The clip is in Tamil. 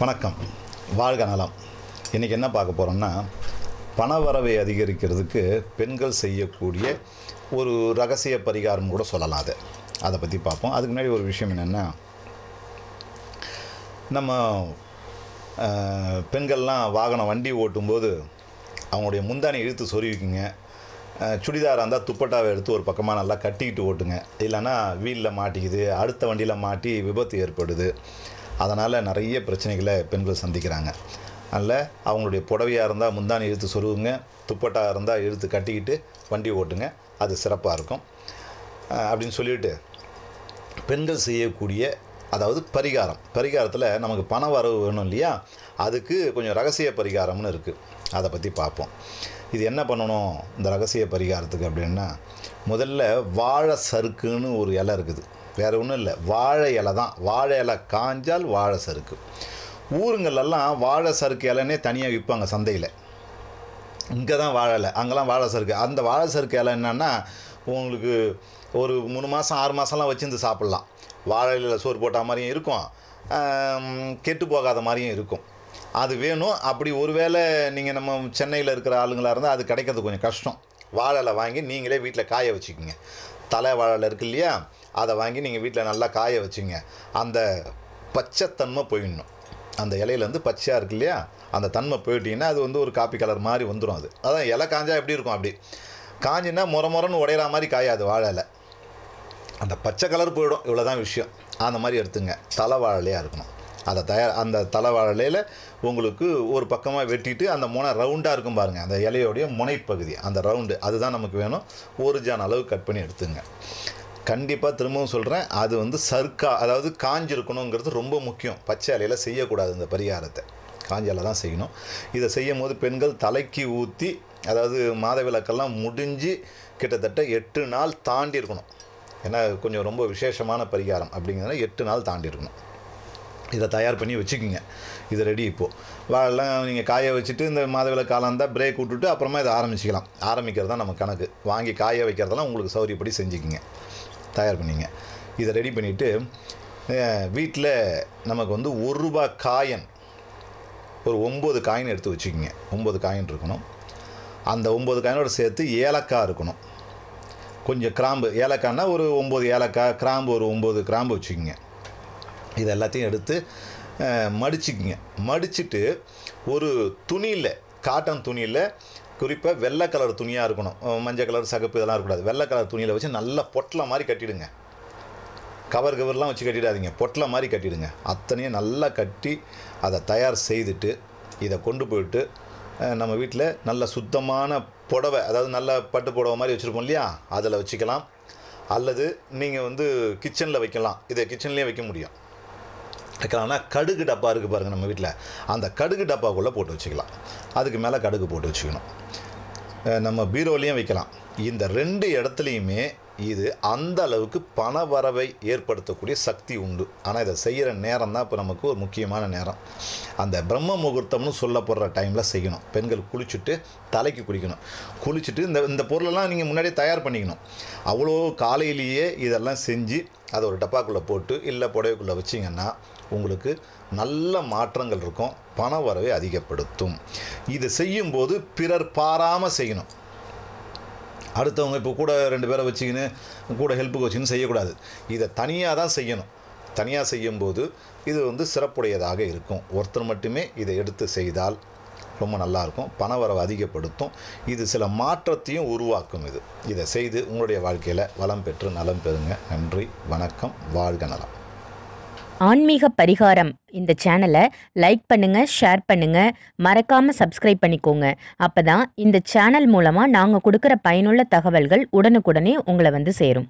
வணக்கம். வாழ்க நலம். இன்றைக்கி என்ன பார்க்க போகிறோம்னா பணவரவை அதிகரிக்கிறதுக்கு பெண்கள் செய்யக்கூடிய ஒரு ரகசிய பரிகாரம் கூட சொல்லலாம் அதை. அதை பற்றி பார்ப்போம். அதுக்கு முன்னாடி ஒரு விஷயம் என்னென்னா நம்ம பெண்கள்லாம் வாகனம் வண்டி ஓட்டும்போது அவங்களுடைய முந்தானை இழுத்து சொருவிக்குங்க சுடிதாராக இருந்தால் துப்பட்டாவை எடுத்து ஒரு பக்கமாக நல்லா கட்டிக்கிட்டு ஓட்டுங்க. இல்லைன்னா வீலில் மாட்டிக்குது அடுத்த வண்டியில் மாட்டி விபத்து ஏற்படுது. அதனால் நிறைய பிரச்சனைகளை பெண்கள் சந்திக்கிறாங்க. அதில் அவங்களுடைய புடவையாக இருந்தால் முந்தானி இழுத்து சொருவுங்க துப்பட்டா இருந்தால் இழுத்து கட்டிக்கிட்டு வண்டி ஓட்டுங்க அது சிறப்பாக இருக்கும். அப்படின்னு சொல்லிட்டு பெண்கள் செய்யக்கூடிய அதாவது பரிகாரம் பரிகாரத்தில் நமக்கு பண வரவு வேணும் இல்லையா? அதுக்கு கொஞ்சம் ரகசிய பரிகாரம்னு இருக்குது அதை பற்றி பார்ப்போம் இது என்ன பண்ணணும் இந்த ரகசிய பரிகாரத்துக்கு அப்படின்னா முதல்ல வாழை சறுக்குன்னு ஒரு இலை இருக்குது. வேறு ஒன்றும் இல்லை. வாழை இலை தான். வாழை இலை காஞ்சால் வாழை சறுக்கு. ஊருங்களெல்லாம் வாழை சறுக்கு இலைன்னே தனியாக விற்பாங்க சந்தையில். இங்கே தான் வாழை இலை அங்கெல்லாம் வாழை சறுக்கு. அந்த வாழை சறுக்கு இலை என்னென்னா உங்களுக்கு ஒரு மூணு மாதம் ஆறு மாதம்லாம் வச்சுருந்து சாப்பிட்லாம். வாழை இலையில் சோறு போட்ட மாதிரியும் இருக்கும். கெட்டு போகாத மாதிரியும் இருக்கும். அது வேணும். அப்படி ஒருவேளை நீங்கள் நம்ம சென்னையில் இருக்கிற ஆளுங்களாக இருந்தால் அது கிடைக்கிறது கொஞ்சம் கஷ்டம். வாழலை வாங்கி நீங்களே வீட்டில் காய வச்சுக்கிங்க. தலை வாழலை இருக்கு இல்லையா? அதை வாங்கி நீங்கள் வீட்டில் நல்லா காய வச்சுங்க. அந்த பச்சைத்தன்மை போயிடணும். அந்த இலையிலேருந்து பச்சையாக இருக்கு இல்லையா? அந்த தன்மை போயிட்டீங்கன்னா அது வந்து ஒரு காப்பி கலர் மாதிரி வந்துடும் அது. அதான் இலை காஞ்சா எப்படி இருக்கும் அப்படி? காஞ்சின்னா முற முறன்னு உடையிற மாதிரி காயாது வாழை அந்த பச்சை கலர் போயிடும். இவ்வளோ தான் விஷயம். அந்த மாதிரி எடுத்துங்க. தலை வாழையாக இருக்கணும். அதை தயார் அந்த தலைவாழையில் உங்களுக்கு ஒரு பக்கமாக வெட்டிட்டு அந்த முனை ரவுண்டாக இருக்கும் பாருங்கள் அந்த இலையோடைய முனைப்பகுதி அந்த ரவுண்டு அதுதான் நமக்கு வேணும். ஒரு ஜான் அளவு கட் பண்ணி எடுத்துங்க. கண்டிப்பாக திரும்பவும் சொல்கிறேன் அது வந்து சர்க்கா அதாவது காஞ்சிருக்கணுங்கிறது ரொம்ப முக்கியம். பச்சை இலையில் செய்யக்கூடாது இந்த பரிகாரத்தை. காஞ்ச தான் செய்யணும். இதை செய்யும் போது பெண்கள் தலைக்கு ஊற்றி அதாவது மாதவிலக்கெல்லாம் முடிஞ்சு கிட்டத்தட்ட எட்டு நாள் தாண்டி இருக்கணும் ஏன்னா கொஞ்சம் ரொம்ப விசேஷமான பரிகாரம் அப்படிங்கிறதுனால எட்டு நாள் தாண்டி இருக்கணும் இதை தயார் பண்ணி வச்சுக்கோங்க. இது ரெடி இப்போது வாழெல்லாம் நீங்கள் காய வச்சுட்டு இந்த மாதவில காலம் தான் பிரேக் விட்டுட்டு அப்புறமா இதை ஆரம்பிச்சிக்கலாம். ஆரம்பிக்கிறது தான் நம்ம கணக்கு. வாங்கி காய வைக்கிறதெல்லாம் உங்களுக்கு சௌரியப்படி செஞ்சுக்கிங்க. தயார் பண்ணிங்க. இதை ரெடி பண்ணிவிட்டு வீட்டில் நமக்கு வந்து ஒரு ரூபா காயின் ஒரு ஒம்பது காயின் எடுத்து வச்சுக்கிங்க. ஒம்பது காயின் இருக்கணும். அந்த ஒம்பது காயினோட சேர்த்து ஏலக்காய் இருக்கணும். கொஞ்சம் கிராம்பு ஏலக்காய்னா ஒரு ஒம்பது ஏலக்காய் கிராம்பு ஒரு ஒம்பது கிராம்பு வச்சுக்கிங்க. இது எல்லாத்தையும் எடுத்து அஹ், மடிச்சுக்கிங்க. ஒரு துணியில் காட்டன் துணியில் குறிப்பாக வெள்ளை கலர் துணியாக இருக்கணும். மஞ்சள் கலர் சகப்பு இதெல்லாம் இருக்கக்கூடாது. வெள்ளை கலர் துணியில் வச்சு நல்லா பொட்டலை மாதிரி கட்டிடுங்க. கவர் கவர்லாம் வச்சு கட்டிடாதீங்க. பொட்டலை மாதிரி கட்டிடுங்க. அத்தனையும் நல்லா கட்டி அதை தயார் செய்துட்டு இதை கொண்டு போயிட்டு நம்ம வீட்டில் நல்ல சுத்தமான புடவை அதாவது நல்ல பட்டு புடவை மாதிரி வச்சுருப்போம் இல்லையா? அதில் வச்சுக்கலாம். அல்லது நீங்கள் வந்து கிச்சனில் வைக்கலாம். இதை கிச்சன்லேயே வைக்க முடியும். வைக்கலாம்னா கடுகு டப்பா இருக்குது பாருங்கள் நம்ம வீட்டில் அந்த கடுகு டப்பாக்குள்ளே போட்டு வச்சுக்கலாம். அதுக்கு மேலே கடுகு போட்டு வச்சுக்கணும். நம்ம பீரோலையும் வைக்கலாம். இந்த ரெண்டு இடத்துலையுமே இது அந்த அளவுக்கு பண வரவை ஏற்படுத்தக்கூடிய சக்தி உண்டு. ஆனால் இதை செய்கிற நேரம் தான் இப்போ நமக்கு ஒரு முக்கியமான நேரம். அந்த பிரம்ம முகூர்த்தம்னு சொல்லப்படுற டைமில் செய்யணும். பெண்கள் குளிச்சுட்டு தலைக்கு குளிக்கணும். குளிச்சுட்டு இந்த இந்த பொருளெல்லாம் நீங்கள் முன்னாடியே தயார் பண்ணிக்கணும். அவ்வளோ காலையிலேயே இதெல்லாம் செஞ்சு அதை ஒரு டப்பாக்குள்ளே போட்டு இல்லை புடவைக்குள்ளே வச்சிங்கன்னா உங்களுக்கு நல்ல மாற்றங்கள் இருக்கும் பண வரவை அதிகப்படுத்தும். இதை செய்யும்போது பிறர் பாராமல் செய்யணும். அடுத்தவங்க இப்போ கூட ரெண்டு பேரை வச்சுக்கின்னு கூட ஹெல்ப்புக்கு வச்சுக்கின்னு செய்யக்கூடாது. இதை தனியாக தான் செய்யணும். தனியாக செய்யும்போது இது வந்து சிறப்புடையதாக இருக்கும். ஒருத்தர் மட்டுமே இதை எடுத்து செய்தால் ரொம்ப நல்லாயிருக்கும் பணவரவை அதிகப்படுத்தும். இது சில மாற்றத்தையும் உருவாக்கும் இது. இதை செய்து உங்களுடைய வாழ்க்கையில் வளம் பெற்று நலம் பெறுங்க. நன்றி வணக்கம் வாழ்க நலம். ஆன்மீக பரிகாரம் இந்த சேனலை லைக் பண்ணுங்கள் ஷேர் பண்ணுங்கள் மறக்காமல் சப்ஸ்கிரைப் பண்ணிக்கோங்க. அப்போ தான் இந்த சேனல் மூலமாக நாங்கள் கொடுக்குற பயனுள்ள தகவல்கள் உடனுக்குடனே உங்களை வந்து சேரும்.